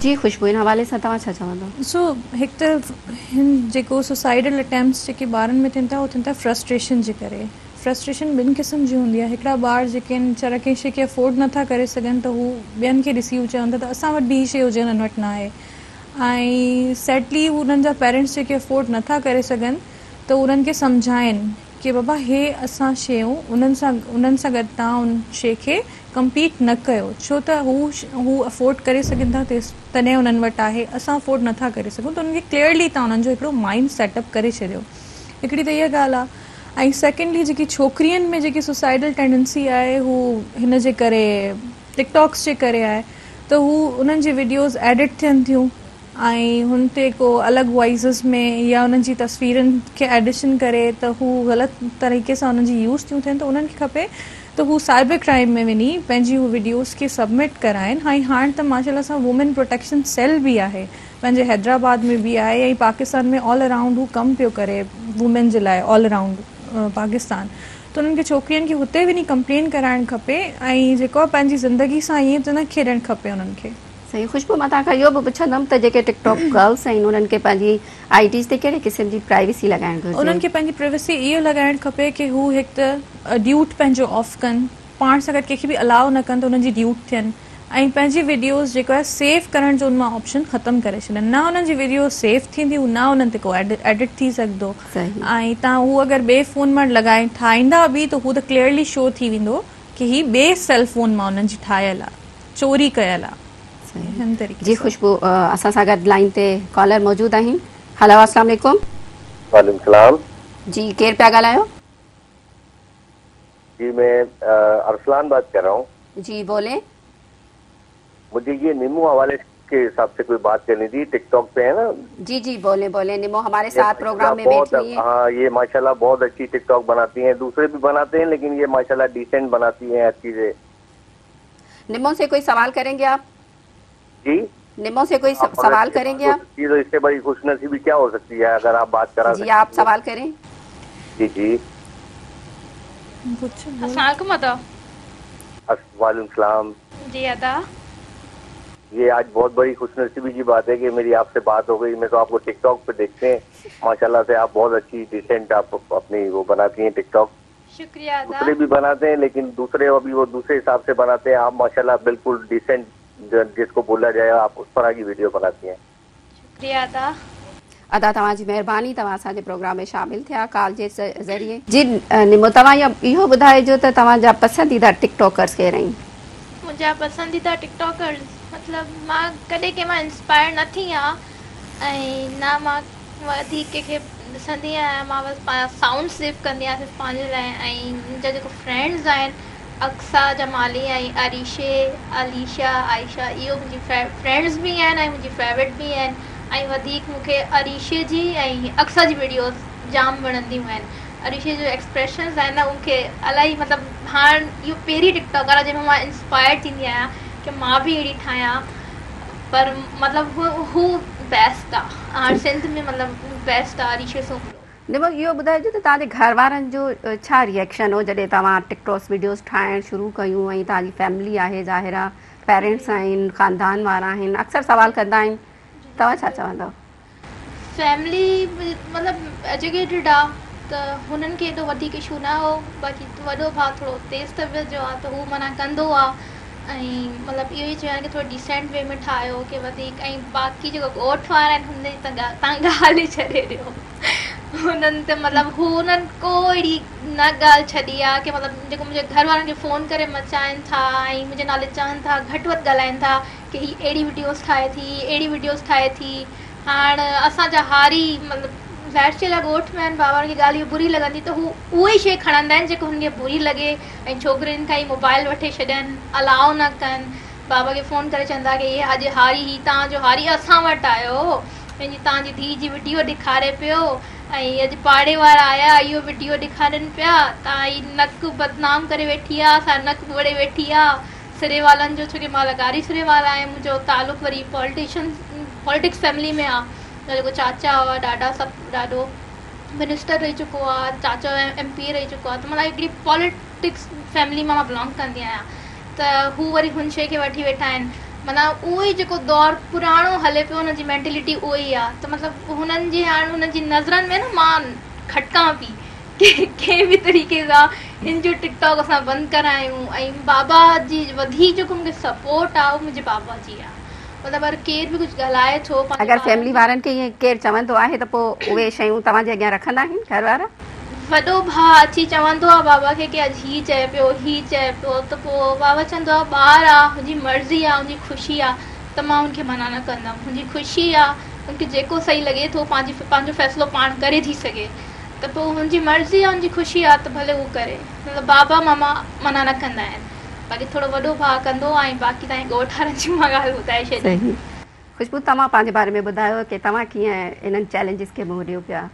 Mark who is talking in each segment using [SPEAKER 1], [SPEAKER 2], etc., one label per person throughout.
[SPEAKER 1] जी
[SPEAKER 2] ख़ुशबू इन हवाले से तुम छा चवंदव
[SPEAKER 3] ॾिसो हिकु त हिन जेको सुसाइडल अटैम्पट्स जेके ॿारनि में थियनि था उहे थियनि था फ्रस्ट्रेशन जे करे फ्रस्ट्रेशन बिन क़िस्म जी हूंदी आहे हिकिड़ा ॿार जेके आहिनि कंहिं शइ खे अफोर्ड नथा करे सघनि तो हू बेन के ॾिसी चवनि था त असां वटि ॿी शइ हुजनि हुन वटि न आहे ऐं सेटली हुननि जा पेरेंट्स जेके अफोर्ड नथा करे सघनि तो उन्हनि खे सम्झाइनि कि बाबा हे असां शयूं उन्हनि सां उन्हनि सां गॾु तव्हां उन शइ खे कंपीट न कयो छो त हू हू अफोर्ड करे सघंदा तेसि तॾहिं वटि आहे असां अफोर्ड नथा करे सघूं त उन्हनि खे क्लिअरली तव्हां जो हिकिड़ो माइंड सेटअप करे छॾियो हिकिड़ी त इहा ॻाल्हि आहे ऐं जेकी छोकिरियुनि में जेकी सुसाइडल टेंडेंसी आहे हू हिन जे टिकटॉक्स जे करे आहे त हू एडिट थियनि थियूं ऐं हुन ते को अलॻि वॉइसिस में या उन्हनि जी तस्वीरनि खे एडिशन करे त हू ग़लति तरीक़े सां उन्हनि जी यूज़ थियूं थियनि त उन्हनि खे खपे त हू साइबर क्राइम में वञी पंहिंजी हू विडियोस खे सबमिट कराइनि ऐं हाणे त माशा सां वुमेन प्रोटेक्शन सेल बि आहे पंहिंजे हैदराबाद में बि आहे ऐं पाकिस्तान में ऑल अराउंड हू कमु पियो करे वुमेन जे लाइ ऑल अराउंड पाकिस्तान त उन्हनि खे छोकिरियुनि खे हुते वञी कंप्लेंट कराइणु खपे ऐं जेको आहे पंहिंजी ज़िंदगी सां ईअं त न खेॾणु खपे उन्हनि खे
[SPEAKER 2] ख़ुशबू मां तव्हांखां इहो बि पुछंदमि पंहिंजी प्राइवेसी
[SPEAKER 3] इहो लॻाइण खपे की हू हिकु त ड्यूट पंहिंजो ऑफ कनि पाण सां गॾु कंहिंखे बि अलाउ न कनि त उन्हनि जी ड्यूट थियनि ऐं पंहिंजी विडियोस जेको आहे सेफ करण जो उन मां ऑपशन ख़तमु करे छॾनि न उन्हनि जी विडियोस सेफ थींदी न हुननि ते को एडिट थी सघंदो ऐं तव्हां उहा अगरि बे फ़ोन मां लॻाए ठाहींदा बि त हू त क्लियरली शो थी वेंदो की हीअ ॿिए सेल फोन मां उन्हनि जी ठाहियल आहे चोरी कयल आहे
[SPEAKER 2] जी खुशबू असा सां लाइन ते कॉलर मौजूद आहिनि हेलो अस्सलाम वालेकुम
[SPEAKER 4] वालेकुम सलाम
[SPEAKER 2] जी केरु पिया ॻाल्हायो
[SPEAKER 4] जी मैं अरसलान बात कर रहा हूं
[SPEAKER 2] जी बोले
[SPEAKER 4] मुझे ये निमू हवाले के हिसाब से कोई बात करनी थी टिकटॉक पे है ना
[SPEAKER 2] जी जी बोले बोले निमो हमारे साथ प्रोग्राम में बैठी है
[SPEAKER 4] हां ये माशाल्लाह बहुत अच्छी टिकटॉक बनाती हैं दूसरे भी बनाते हैं लेकिन ये माशाल्लाह डिसेंट बनाती हैं हर चीज
[SPEAKER 2] निमो से कोई सवाल करेंगे आप
[SPEAKER 4] जी
[SPEAKER 2] निमो से कोई सवाल करेंगे आप
[SPEAKER 4] तो इससे बड़ी खुशनसीबी क्या हो सकती है अगर आप बात करा
[SPEAKER 2] जी आप सवाल करें
[SPEAKER 4] जी जी वालेकुम
[SPEAKER 5] जी अदा
[SPEAKER 4] ये आज बहुत बड़ी खुशनसीबी की बात है कि मेरी आपसे बात हो गई मैं तो आपको टिकटॉक पे देखते हैं माशाल्लाह से आप बहुत अच्छी डिसेंट आप अपनी वो बनाती हैं टिकटॉक
[SPEAKER 5] शुक्रिया
[SPEAKER 4] दूसरे भी बनाते हैं लेकिन दूसरे अभी वो दूसरे हिसाब से बनाते हैं आप माशाल्लाह बिल्कुल डिसेंट जिसको बोला जाए आप उस اس پر वीडियो बनाती हैं
[SPEAKER 5] शुक्रिया شکریہ
[SPEAKER 2] अदा तवा जी मेहरबानी तवा सा जे प्रोग्राम में शामिल थे काल जे जरिए जी निमो तवा यो बधाई जो तो तवा पसंदीदा टिकटॉकर्स के रही
[SPEAKER 5] मुझे पसंदीदा टिकटॉकर्स मतलब मां कदे के मां इंस्पायर नथी आ ए ना मां वधी के के पसंदी आ मां बस साउंड सिर्फ कंदिया सिर्फ पांजे रहे ए जो फ्रेंड्स आ अक्सा जमाली ऐं अरीशे अलीशा आयशा इहो मुंहिंजी फेवर फ्रेंड्स बि आहिनि ऐं मुंहिंजी फेवरेट बि आहिनि ऐं वधीक मूंखे अरीशे जी ऐं अक्षा जी विडियोस जाम वणंदियूं आहिनि अरीशे जो एक्सप्रेशन्स आहिनि उ मूंखे इलाही मतिलबु हाणे इहो पहिरीं टिकटॉक आहे जंहिंमें मां इंस्पायर थींदी आहियां की मां बि अहिड़ी ठाहियां पर मतिलबु हू बेस्ट आहे हाणे सिंध में मतिलबु बेस्ट आहे अरीशे सोम
[SPEAKER 2] ॾिबो इहो ॿुधाइजो त तव्हांजे घर वारनि जो छा रिएक्शन हो जॾहिं तव्हां टिकटॉक्स वीडियोस ठाहिण शुरू कयूं ऐं तव्हांजी फैमिली आहे ज़ाहिरा पेरेंट्स आहिनि खानदान वारा आहिनि अक्सर सवाल कंदा आहिनि तव्हां छा चवंदव
[SPEAKER 5] फ़ैमिली मतिलबु एजुकेटेड आहे त हुननि खे एॾो वधीक इशू न हो बाक़ी वॾो भाउ थोरो तेज़ तबियत जो आहे त उहो माना कंदो आहे ऐं मतिलबु इहो चयो की थोरो डिसेंट वे में ठाहियो की वधीक ऐं बाक़ी जेको हुननि ते मतिलबु हू हुननि को अहिड़ी न ॻाल्हि छॾी आहे की मतिलबु जेको मुंहिंजे घर वारनि खे फ़ोन करे मचाइनि था ऐं मुंहिंजे नाले चवनि था घटि वधि ॻाल्हाइनि था की हीअ अहिड़ी वीडियोस ठाहे थी अहिड़ी वीडियोस ठाहे थी हाणे असांजा हारी मतिलबु वैर्ष जा ॻोठ में आहिनि बाबा जी ॻाल्हि बुरी लॻंदी त हू उहेई शइ खणंदा आहिनि जेको हुनखे बुरी लॻे ऐं छोकिरियुनि खां ई मोबाइल वठे छॾनि अलाउ न कनि बाबा खे फोन करे चवंदा की इहे अॼु हारी हीअ तव्हांजो हारी असां वटि आयो पंहिंजी तव्हांजी धीउ जी वीडियो ॾेखारे पियो ऐं अॼु पाड़े वारा आया इहो वीडियो ॾेखारनि पिया तव्हांजी नकु बदनाम करे वेठी आहे असांजी नकु वड़े वेठी आहे सिरे वारनि जो छोकी मां सिरे वारा आहियां मुंहिंजो तालुक़ु वरी पॉलिटिशन पॉलिटिक्स फैमिली में आहे जेको चाचा हुआ ॾाॾा सभु ॾाढो मिनिस्टर रही चुको आहे चाचो एम पी रही चुको आहे त माना हिकिड़ी फैमिली मां बिलोंग कंदी आहियां त हू वरी हुन शइ खे वेठा माना उहो ई जेको दौर पुराणो हले पियो मेंटेलिटी उहो ई आहे त मतिलबु हुननि जी नज़रनि में न मां खटकां पई की कंहिं बि तरीक़े सां हिन जो टिकटॉक असां बंदि करायूं ऐं बाबा जी वधीक जेको मूंखे सपोर्ट आहे मुंहिंजे बाबा जी आहे केर बि कुझु ॻाल्हाए
[SPEAKER 2] केरु चवंदो आहे
[SPEAKER 5] वॾो भाउ अची चवंदो आहे बाबा खे की अॼु हीउ चए पियो हीउ चए पियो त पोइ बाबा चवंदो आहे ॿारु आहे हुनजी मर्ज़ी आहे हुनजी ख़ुशी आहे त मां हुनखे मना न कंदमि हुनजी ख़ुशी आहे हुनखे जेको सही लॻे थो पंहिंजो फ़ैसिलो पाण करे थी सघे त पोइ हुनजी मर्ज़ी आहे हुनजी ख़ुशी आहे त भले हू करे बाबा मामा मना न कंदा आहिनि बाक़ी थोरो वॾो भाउ कंदो आहे ऐं बाक़ी तव्हांजे गोठारनि जी मां ॻाल्हि ॿुधाए छॾी
[SPEAKER 2] ख़ुशबू तव्हां पंहिंजे बारे में ॿुधायो की तव्हां कीअं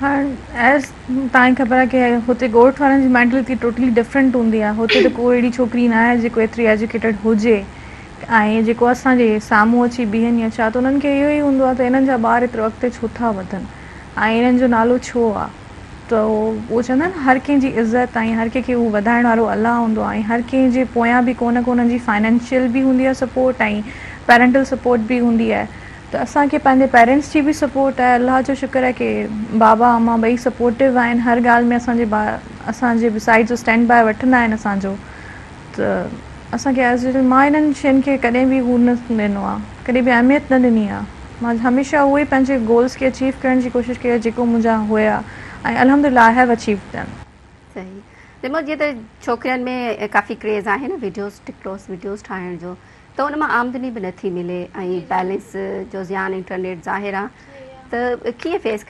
[SPEAKER 3] हाणे एस तव्हांखे ख़बर आहे की हुते ॻोठ वारनि जी मेंटेलिटी टोटली डिफरेंट हूंदी आहे हुते त को अहिड़ी छोकिरी न आहे जेको एतिरी एजुकेटिड हुजे ऐं जेको असांजे साम्हूं अची बीहनि या छा त उन्हनि खे इहो ई हूंदो आहे त इन्हनि जा ॿार एतिरो अॻिते छो था वधनि ऐं इन्हनि जो नालो छो आहे त उहो चवंदा आहिनि हर कंहिंजी इज़त ऐं हर कंहिंखे उहो वधाइण वारो अलाह हूंदो आहे ऐं हर कंहिं पोयां बि कोन जी फाइनेंशियल बि हूंदी आहे सपोट ऐं बि हूंदी त असांखे पंहिंजे पेरेंट्स जी बि सपोर्ट आहे अलाह जो शुक्र आहे की बाबा अमा ॿई सपोर्टिव आहिनि हर ॻाल्हि में असांजे असांजे साइड जो स्टैंड बाए वठंदा आहिनि असांजो त असांखे एस मां इन्हनि शयुनि खे कॾहिं बि हू न ॾिनो आहे कॾहिं बि अहमियत न ॾिनी आहे मां हमेशह उहे पंहिंजे गोल्स खे अचीव करण जी कोशिशि कई आहे जेको मुंहिंजा हुया ऐं अलहमला हैव अचीव
[SPEAKER 2] जीअं त छोकिरियुनि में काफ़ी क्रेज़ आहे न वीडियोस विडियोस ठाहिण जो त उन मां आमदनी बि नथी मिले ऐं बैलेंस आहे त कीअं फेस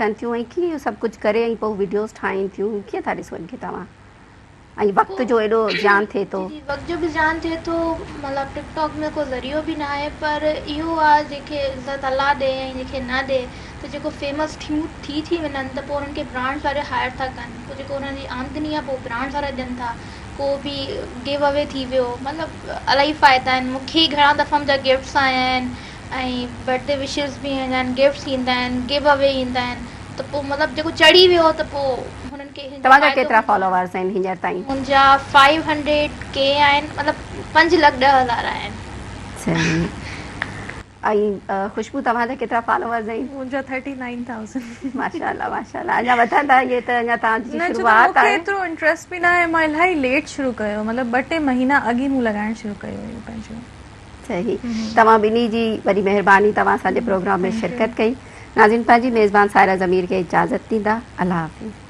[SPEAKER 2] सभु कुझु करे ऐं पोइ वीडियोस ठाहिनि थियूं कीअं था ॾिसो तव्हां जो
[SPEAKER 5] बि ज्ञान थिए थो मतिलबु टिकटॉक में को ज़रियो बि न आहे पर इहो आहे जेके इज़त अलाह जेके न ॾे त जेको फेमस वारे हायर था कनि जेको आमदनी आहे पोइ बि गिव अवे थी वियो मतिलबु इलाही फ़ाइदा आहिनि मूंखे घणा दफ़ा मुंहिंजा गिफ़्ट्स आया आहिनि ऐं बर्थडे विशेस बि आहिनि त पोइ मतिलबु जेको चढ़ी वियो त पोइ हुननि खे
[SPEAKER 2] महिरबानी तव्हां असांजे प्रोग्राम में शिरकत कई नाज़न पंहिंजी मेज़बान साहिरा ज़मीर खे इजाज़त ॾींदा अलाह